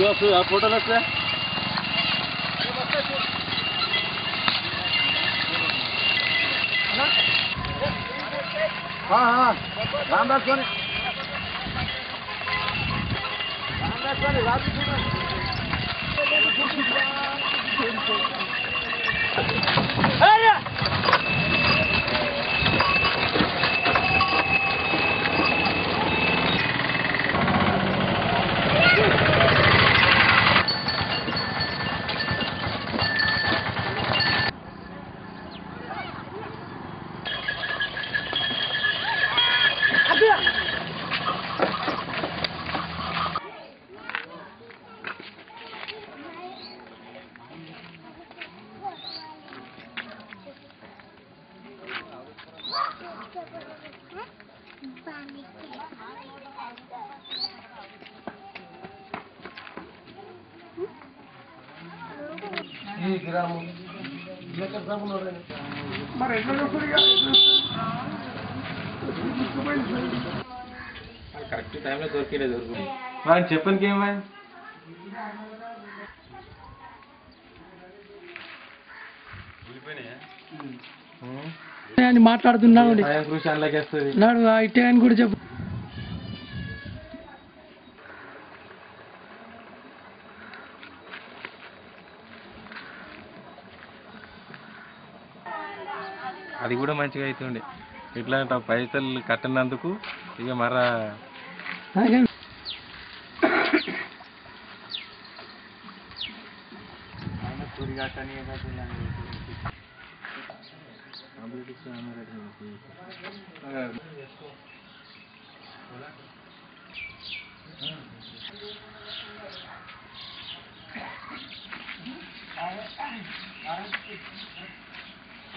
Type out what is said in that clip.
গেছে হোটেল আছে হ্যাঁ হ্যাঁ রামদাস করে রামদাস করে রাজু గ్రామం. మరి ఎట్లా కరెక్ట్ టైంలో దొరికిలేదు దొరుకుతుంది వాడిని చెప్పనికి ఏమై అని మాట్లాడుతున్నాడు నాడు ఇట్టే అని కూడా చెప్పు. అది కూడా మంచిగా అవుతుంది ఇట్లా పైసలు కట్టినందుకు ఇక మర Thank you.